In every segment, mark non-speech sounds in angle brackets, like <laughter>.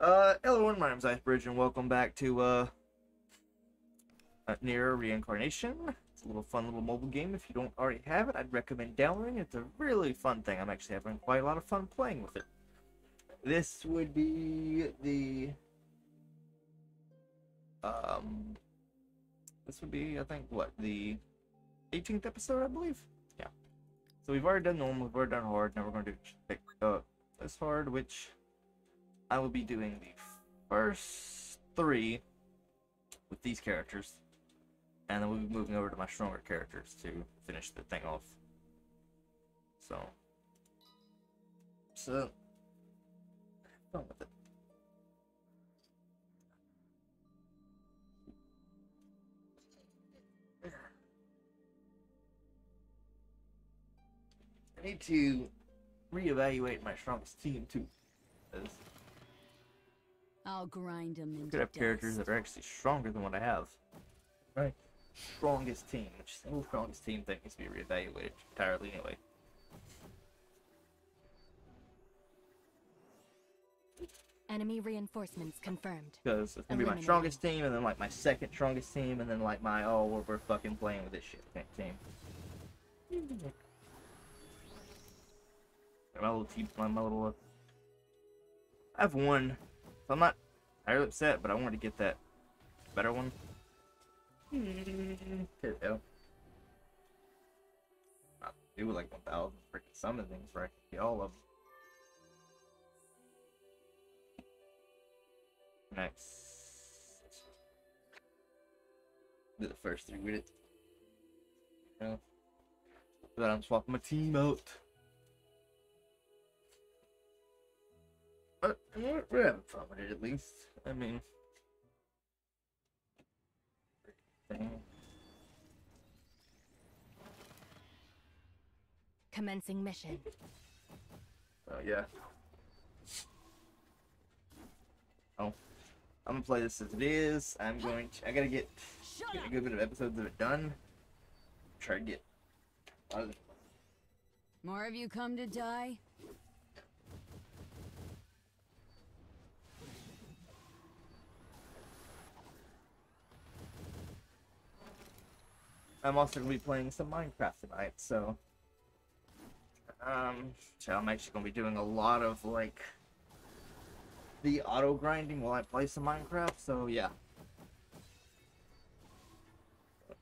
Uh, hello everyone, my name's IcedBridge, and welcome back to, uh, Nier Reincarnation. It's a little fun little mobile game. If you don't already have it, I'd recommend downloading it. It's a really fun thing. I'm actually having quite a lot of fun playing with it. This would be the, um, this would be, I think, what, the 18th episode, I believe? Yeah. So we've already done normal, we've already done hard, now we're going to do uh, this hard, which I will be doing the first three with these characters, and then we'll be moving over to my stronger characters to finish the thing off. So, so, have fun with it. I need to reevaluate my strongest team too. 'Cause I'll grind them I into could have characters dust. that are actually stronger than what I have. Right. Strongest team, which single strongest team thing needs to be reevaluated entirely anyway. Enemy reinforcements confirmed. Because it's gonna be my strongest team, and then like my second strongest team, and then like my oh we're, we're fucking playing with this shit team. My little team, my, my little. Uh, I have one, so I'm not entirely upset, but I wanted to get that better one. Hmm. Here we go. Not do like 1,000 freaking summon things, right? Get all of them. Next. Do the first three with it. Yeah. Then I'm swapping my team out. But we're, we're having fun with it at least. I mean. Commencing mission. Oh yeah. Oh, I'm gonna play this as it is. I'm going to. I gotta get, get a good bit of episodes of it done. Try to get. a lot of- More of you come to die? I'm also gonna be playing some Minecraft tonight, so. Um, so I'm actually gonna be doing a lot of like the auto grinding while I play some Minecraft. So yeah.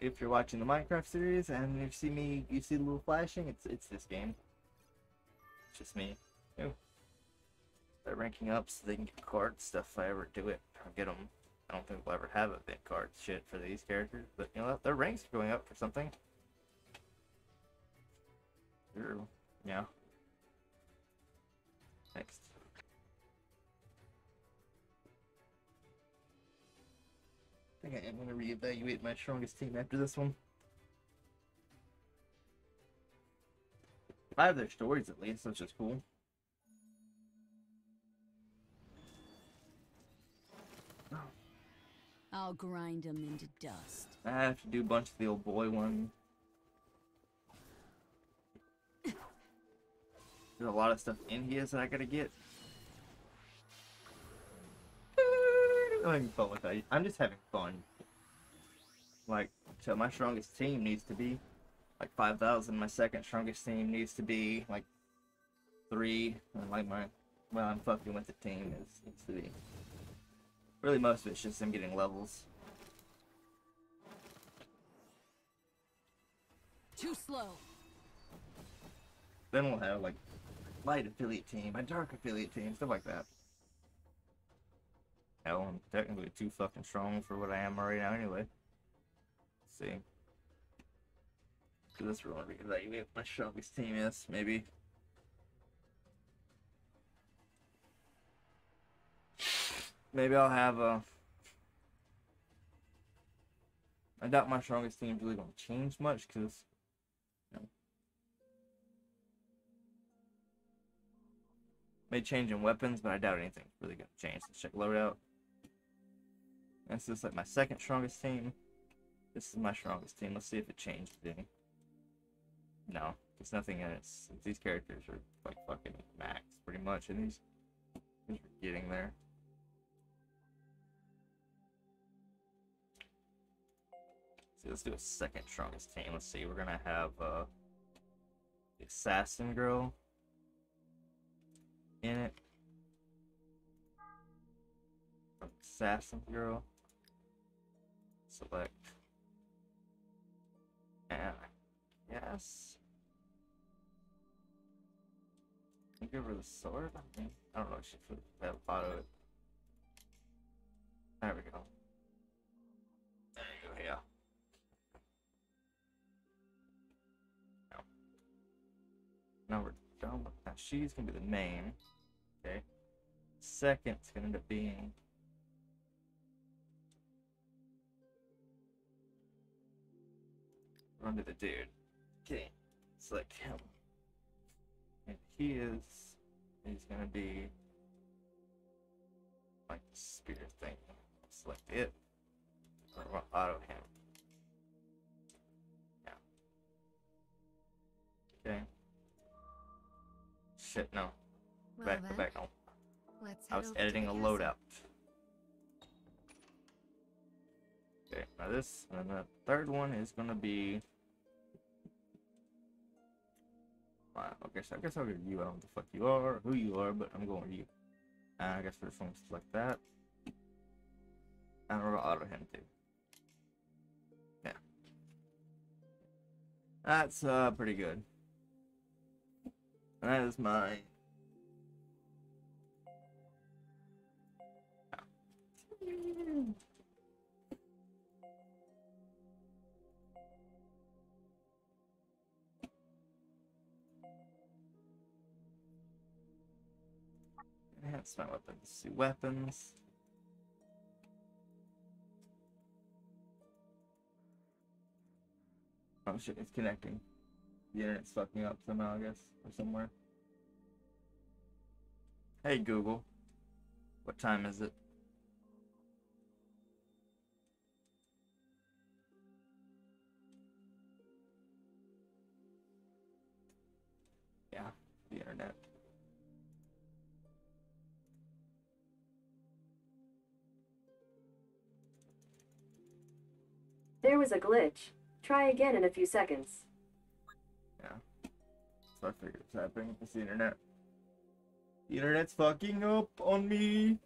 If you're watching the Minecraft series and you see me, you see the little flashing, it's it's this game. It's just me. Ew. Start ranking up so they can get card stuff if I ever do it. I'll get them. I don't think we'll ever have a bit card shit for these characters, but you know what? Their ranks are going up for something. Sure. Yeah. Next. I think I am going to reevaluate my strongest team after this one. I have their stories at least, which is cool. I'll grind them into dust. I have to do a bunch of the old boy one. There's a lot of stuff in here that I gotta get. I'm having fun with that. I'm just having fun. Like, so my strongest team needs to be like 5,000. My second strongest team needs to be like 3. And like my, well, I'm fucking with the team is needs to be. Really, most of it's just them getting levels. Too slow. Then we'll have like light affiliate team, a dark affiliate team, stuff like that. Hell, I'm technically too fucking strong for what I am right now anyway. Let's see. This will reevaluate what my strongest team is, maybe. Maybe I'll have a. I doubt my strongest team's really gonna change much because May change in weapons, but I doubt anything's really gonna change. Let's check loadout. This is like my second strongest team. This is my strongest team. Let's see if it changed any. No, there's nothing in it. It's- These characters are like fucking max, pretty much, and these, these are getting there. See, let's do a second strongest team. Let's see, we're gonna have uh, the assassin girl in it. Assassin girl. Select. And yes. Give her the sword. I think. I don't know. If she have auto it. There we go. She's gonna be the main. Okay. Second's gonna end up being. Run to the dude. Okay. Select him. And he is. He's gonna be. Like the spear thing. Select it. Or auto him. Shit, no. Well back, then, back let's I was editing a loadout. Okay, now this, and the third one is gonna be. Wow, okay, so I guess I'll give you. I don't know the fuck you are, or who you are, but I'm going with you. And I guess we're just gonna select that. And we're gonna auto him too. Yeah. That's uh pretty good. And that is my Enhance my weapons. See weapons. Oh shit, it's connecting. The internet's fucking up somehow, I guess, or somewhere. Hey Google, what time is it? Yeah, the internet. There was a glitch. Try again in a few seconds. So I figured it's happening. It's the internet. The internet's fucking up on me.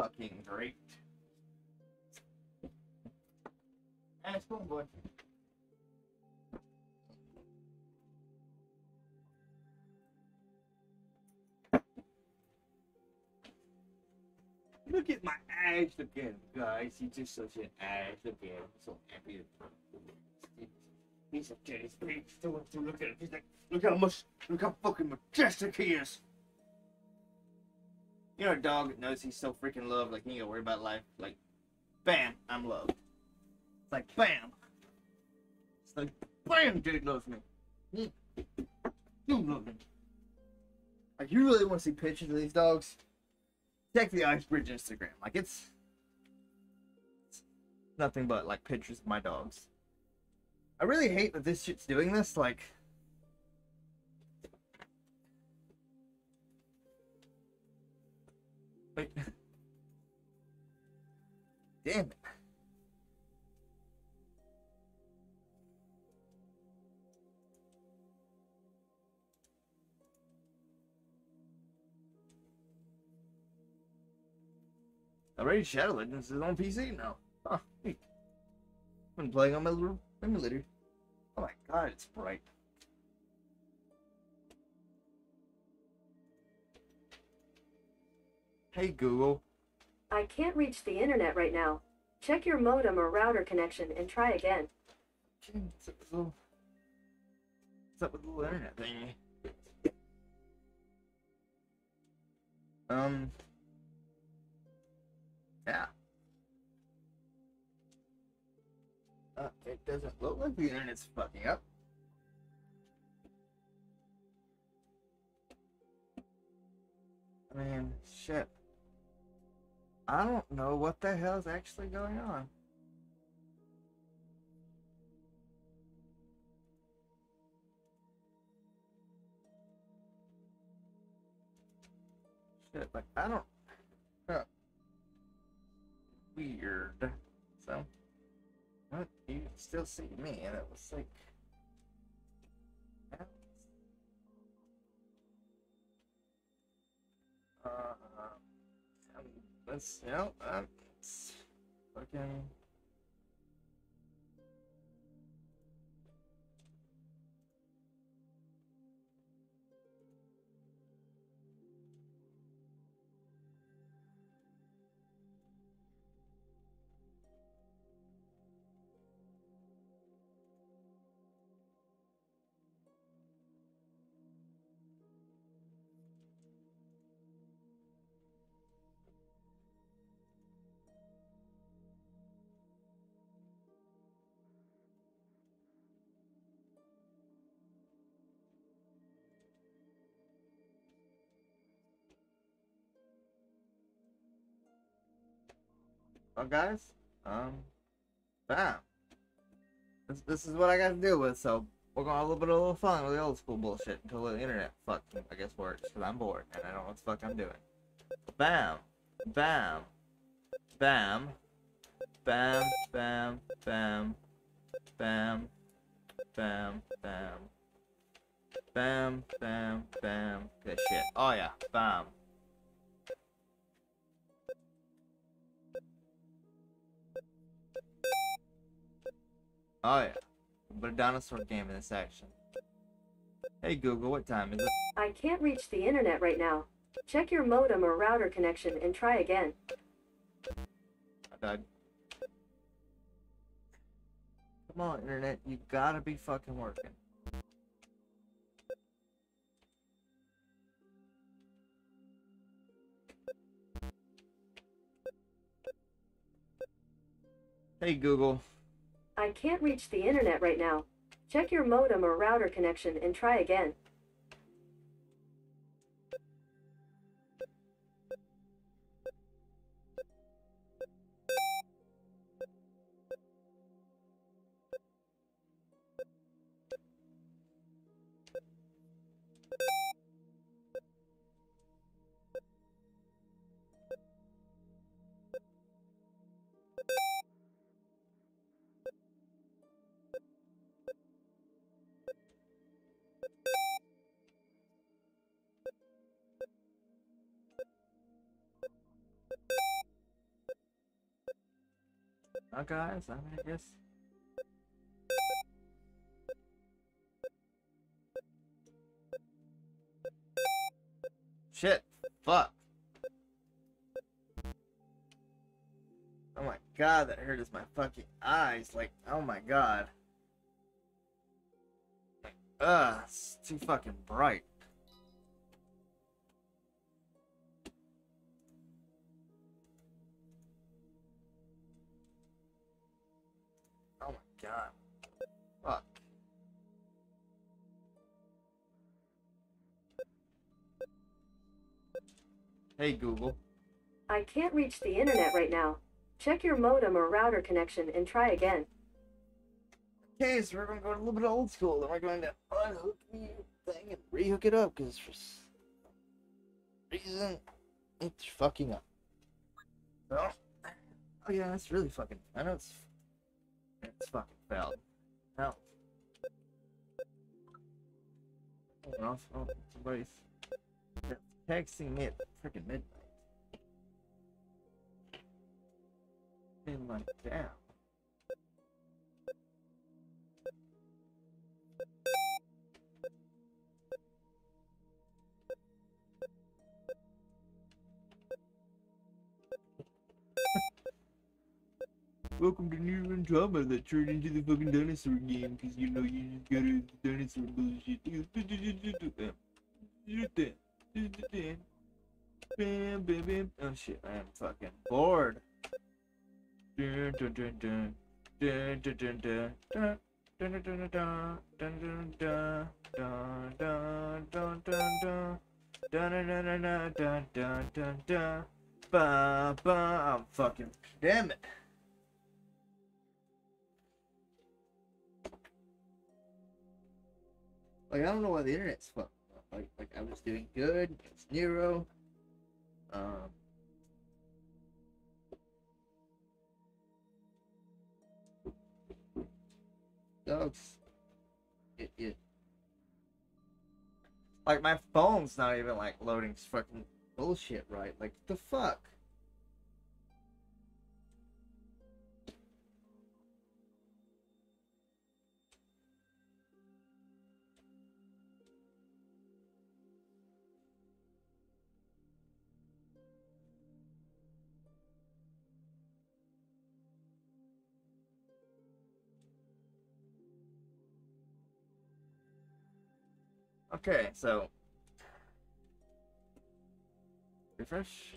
Fucking great. And it's boy. Look at my eyes again, guys. He's just such an ass again. So happy to He's a speech. Still to look at him. He's like, look how much, look how fucking majestic he is. You know, a dog knows he's so freaking loved, like he ain't gotta worry about life. Like, bam, I'm loved. It's like, bam. It's like, bam, dude loves me. Mm. You love me. Like, you really want to see pictures of these dogs? Check the IcedBridge Instagram. Like, it's, it's nothing but, like, pictures of my dogs. I really hate that this shit's doing this. Like, Wait. Damn it. I Already Shadow Legends is on PC now. Huh, neat. Been playing on my little emulator. Oh my god, it's bright. Hey Google. I can't reach the internet right now. Check your modem or router connection and try again. What's up with the little, what's up with the little internet thingy? Um. Yeah. It doesn't look like the internet's fucking up. I mean, shit. I don't know what the hell's actually going on. Shit, like, I don't. Huh. Weird. So. What? You still see me, and it was like. Uh, that's, you it's fucking. Well, guys, um, bam. This, this is what I got to deal with, so we're going a little bit of a little fun with the old school bullshit until the internet fuck, I guess, works, because I'm bored, and I don't know what the fuck I'm doing. Bam, bam, bam, bam, bam, bam, bam, bam, bam, bam, bam, bam, good shit. Oh yeah, bam. Oh yeah, but a dinosaur game in this section. Hey Google, what time is it? I can't reach the internet right now. Check your modem or router connection and try again. I died. Come on, internet, you gotta be fucking working. Hey Google, I can't reach the internet right now. Check your modem or router connection and try again. Guys, I mean, I guess. Shit, fuck. Oh my god, that hurt hurts my fucking eyes. Like, oh my god. Ugh, it's too fucking bright. Oh god. Fuck. Hey Google. I can't reach the internet right now. Check your modem or router connection and try again. Okay, so we're gonna go a little bit old school, and we're going to unhook the thing and rehook it up, because for some reason, it's fucking up. So, oh yeah, that's really fucking, I know it's, it's fucking failed. Hell. Hold on, oh, somebody's texting me at freaking midnight. Been like, damn. <laughs> Welcome to New Run Drama that turned into the fucking dinosaur game because you know you just gotta dinosaur bullshit. Bam, bam, bam. Oh shit, I am fucking bored. Dun, dun, dun, dun. Dun, dun, dun, dun, dun, dun, dun, dun, dun, dun, dun, dun, dun, dun, dun, dun. Dun, dun, dun, dun. I'm fucking. Damn it. Like I don't know why the internet's fucked up. Like like I was doing good. It's Nero. Um. Dogs. It, it. Like my phone's not even like loading fucking bullshit right. Like the fuck. Okay, so refresh.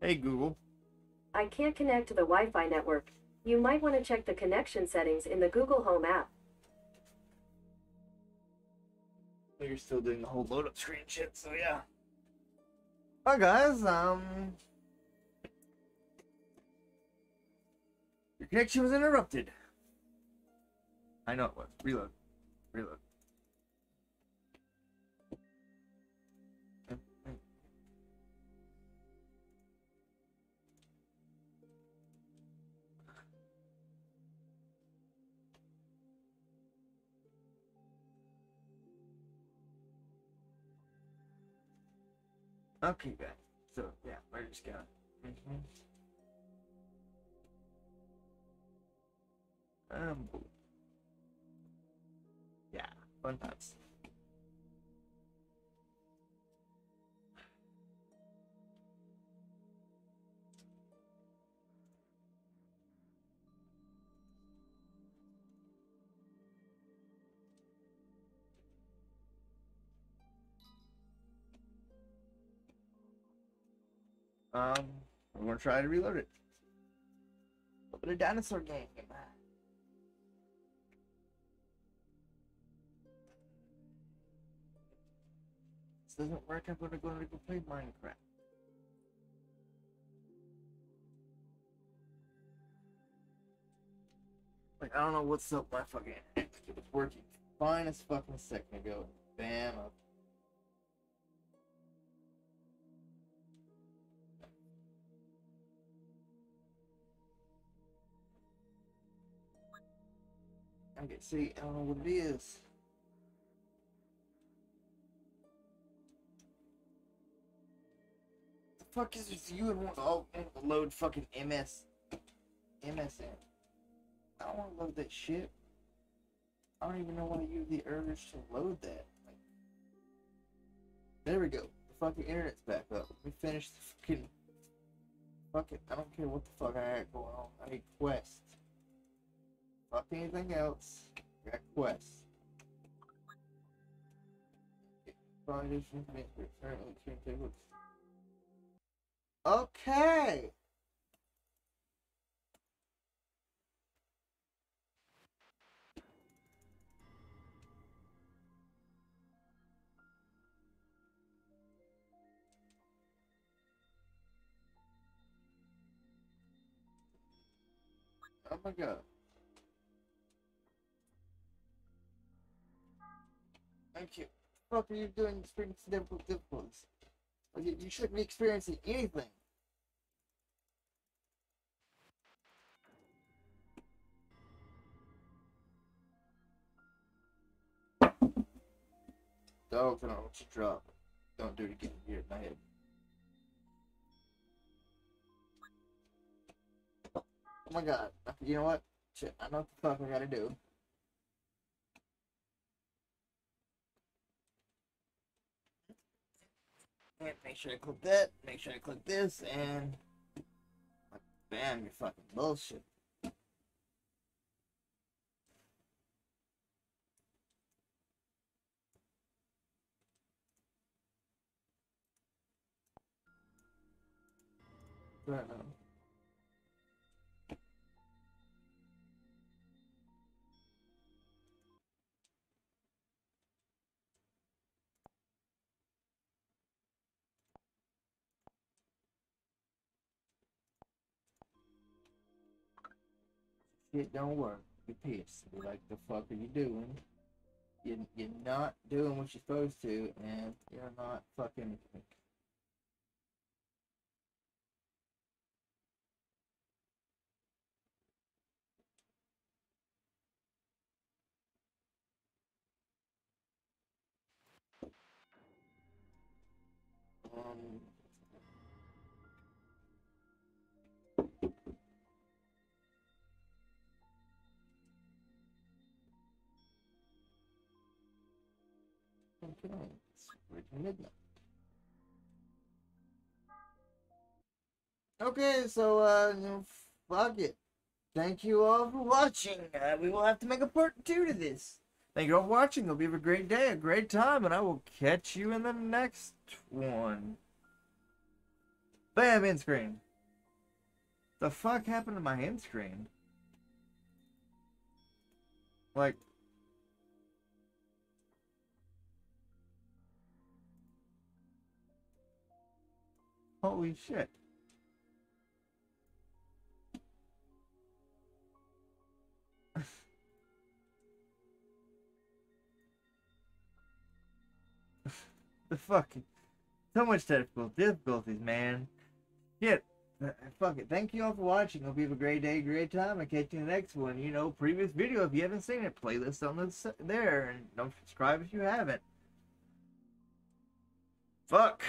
Hey Google. I can't connect to the Wi-Fi network. You might want to check the connection settings in the Google Home app. You're still doing the whole load up screen shit, so yeah. Hi guys, um Your connection was interrupted. I know it was. Reload. Reload. Okay, guys. So yeah, we're just gonna. Um. Yeah, fun Um, we're gonna try to reload it. A bit of dinosaur game. Doesn't work. I'm gonna go and go play Minecraft. Like I don't know what's up. My fucking it was working fine as fucking second ago. Bam. Up. Okay, see, I don't know what it is. Fuck is this? You and one oh load fucking MS MSN. I don't want to load that shit. I don't even know why you have the urge to load that. Like, there we go. The fucking internet's back up. Let me finish the fucking. Fuck it. I don't care what the fuck I got going on. I need Quest. Fuck anything else. I got Quest. Foundation currently tables. Okay. Oh my god. Thank you. What are you doing experiencing difficult difficulties? You, you shouldn't be experiencing anything. Dog, I don't know what you drop. Don't do it again here my head. Oh my god. You know what? Shit, I know what the fuck I gotta do. Make sure I click that, make sure I click this, and bam, you're fucking bullshit. Right now. Shit don't work. You're pissed. You're like, the fuck are you doing? You, you're not doing what you're supposed to, and you're not fucking. Um, midnight. Okay, so uh, fuck it. Thank you all for watching. Uh, we will have to make a part two to this. Thank you all for watching. Hope you have a great day, a great time, and I will catch you in the next one. Bam, end screen. The fuck happened to my end screen? Like, holy shit. <laughs> the fuck? So much technical difficulties, man. Shit. Uh, Fuck it. Thank you all for watching. Hope you have a great day, great time. I'll catch you in the next one. You know, previous video, if you haven't seen it, playlist on the, there. And don't subscribe if you haven't. Fuck.